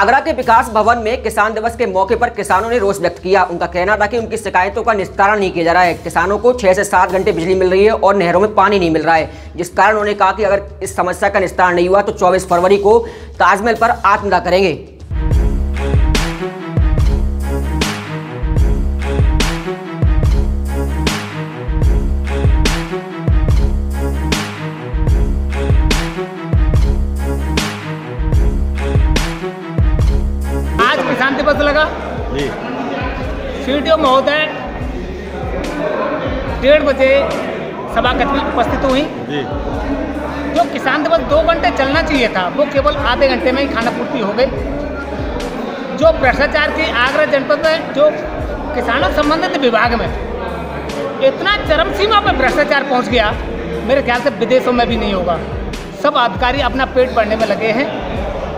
आगरा के विकास भवन में किसान दिवस के मौके पर किसानों ने रोष व्यक्त किया। उनका कहना था कि उनकी शिकायतों का निस्तारण नहीं किया जा रहा है। किसानों को छह से सात घंटे बिजली मिल रही है और नहरों में पानी नहीं मिल रहा है, जिस कारण उन्होंने कहा कि अगर इस समस्या का निस्तारण नहीं हुआ तो 24 फरवरी को ताजमहल पर आत्मदा करेंगे। दिवस लगा? जी। महोदय डेढ़ बजे सभागत में उपस्थित हुई। जी। जो किसान दिवस दो घंटे चलना चाहिए था वो केवल आधे घंटे में ही खाना पूर्ति हो गई। जो भ्रष्टाचार की आगरा जनपद में जो किसानों संबंधित विभाग में इतना चरम सीमा पर भ्रष्टाचार पहुँच गया मेरे ख्याल से विदेशों में भी नहीं होगा। सब अधिकारी अपना पेट भरने में लगे हैं।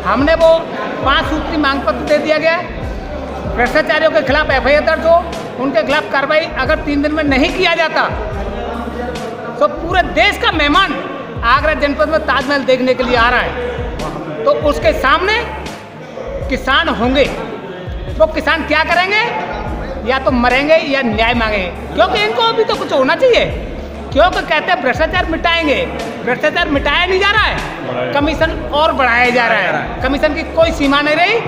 हमने वो पाँच सूत्री मांग पत्र दे दिया गया है। भ्रष्टाचारियों के खिलाफ एफ़ दर्ज हो उनके खिलाफ कार्रवाई अगर तीन दिन में नहीं किया जाता तो पूरे देश का मेहमान आगरा जनपद में ताजमहल देखने के लिए आ रहा है। तो उसके सामने किसान होंगे। वो किसान क्या करेंगे? या तो मरेंगे या न्याय मांगेंगे। क्योंकि इनको अभी तो कुछ होना चाहिए। क्योंकि कहते हैं भ्रष्टाचार मिटाएँगे। भ्रष्टाचार मिटाया नहीं जा रहा है। कमीशन और बढ़ाया जा रहा है। कमीशन की कोई सीमा नहीं रही।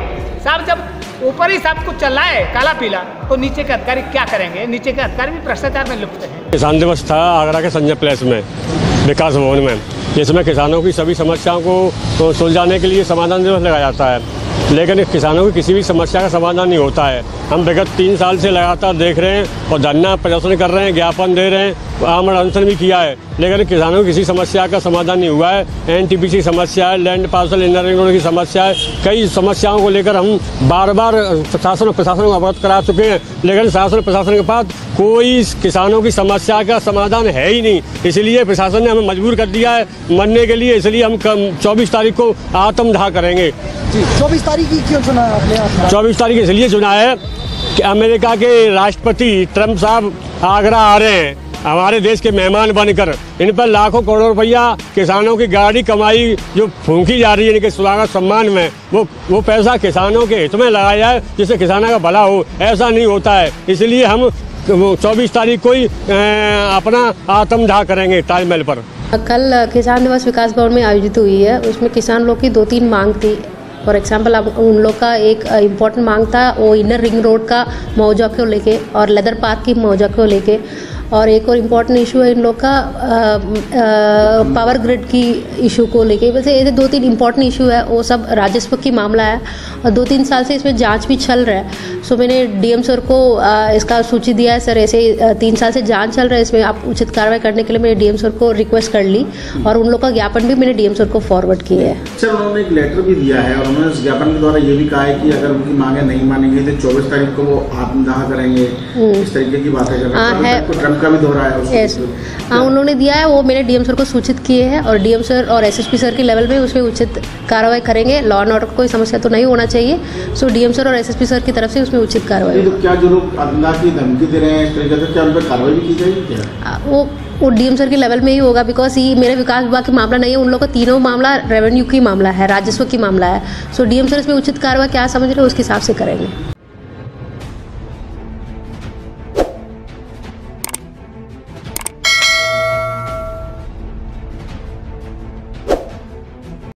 साहब जब ऊपर ही सब कुछ चल रहा है, काला पीला। तो नीचे के अधिकारी क्या करेंगे? नीचे के अधिकारी भी भ्रष्टाचार में लिप्त हैं। किसान दिवस था, आगरा के संजय प्लेस में, विकास भवन में। जिसमें किसानों की सभी समस्याओं को सुलझाने के लिए समाधान दिवस लगाया जाता है। लेकिन किसानों की किसी भी समस्या का समाधान नहीं होता है। हम विगत तीन साल से लगातार देख रहे हैं और धरना प्रदर्शन कर रहे हैं, ज्ञापन दे रहे हैं। आमरण भी किया है लेकिन किसानों की किसी समस्या का समाधान नहीं हुआ है। एन की समस्या है लैंड पार्सल रोड की समस्या है। कई समस्याओं को लेकर हम बार बार शासन और प्रशासन को अवगत करा चुके हैं लेकिन शासन और प्रशासन के पास कोई किसानों की समस्या का समाधान है ही नहीं। इसलिए प्रशासन ने हमें मजबूर कर दिया है मरने के लिए इसलिए हम चौबीस तारीख को आत्मदाह करेंगे। चौबीस तारीख की क्यों चुना है? चौबीस तारीख इसलिए चुना है कि अमेरिका के राष्ट्रपति ट्रंप साहब आगरा आ रहे हैं। हमारे देश के मेहमान बनकर, इन पर लाखों करोड़ों रुपया किसानों की गाड़ी कमाई जो फूंकी जा रही है इनके स्वागत सम्मान में, वो वो पैसा किसानों के हित में लगाया जाए जिससे किसानों का भला हो। ऐसा नहीं होता है। इसलिए हम चौबीस तारीख को ही अपना आत्मदाह करेंगे ताजमहल पर। कल किसान दिवस विकास भवन में आयोजित हुई है। उसमें किसान लोग की दो तीन मांग थी। फॉर एग्ज़ाम्पल अब उन लोग का एक इम्पोर्टेंट मांग था, वो इनर रिंग रोड का मुआवजा को लेके और लेदर पार्क की मुआवजा को लेके। और एक और इम्पोर्टेंट इशू है इन लोग का पावर ग्रिड की इशू को लेके। वैसे ऐसे दो तीन इम्पोर्टेंट इशू है वो सब राजस्व की मामला है और दो तीन साल से इसमें जाँच भी चल रहा है। सो मैंने डीएम सर को अ, इसका सूची दिया है सर ऐसे तीन साल से जाँच चल रहा है इसमें। आप उचित कार्रवाई करने के लिए मैंने डीएम सर को रिक्वेस्ट कर ली और उन लोग का ज्ञापन भी मैंने डीएम सर को फॉरवर्ड किया है। सर उन्होंने एक लेटर भी दिया है और उन्होंने ज्ञापन के द्वारा ये भी कहा है कि अगर उनकी मांगे नहीं मानेंगे तो चौबीस तारीख को वो आत्मदाह करेंगे। इस तरीके की बातें कर रहे हाँ, हैं का भी दोहरा है उसको यस हाँ उन्होंने दिया है वो मैंने डीएम सर को सूचित किए हैं और डीएम सर और एसएसपी सर के लेवल में उसमें उचित कार्रवाई करेंगे। लॉ एंड ऑर्डर कोई समस्या तो नहीं होना चाहिए। सो डीएम सर और एसएसपी सर की तरफ़ से उसमें उचित कार्रवाई तो क्या जो लोग आत्मदाह की धमकी दे रहे हैं इस तरीके से क्या उन पर कार्रवाई भी की जाएगी क्या? वो वो डीएम सर के लेवल में ही होगा बिकॉज़ ये मेरे विकास विभाग का मामला नहीं है उन लोगों का तीनों मामला रेवेन्यू की मामला है राजस्व की मामला है। सो डीएम सर इसमें उचित कार्रवाई क्या समझ रहे हैं उसके हिसाब से करेंगे।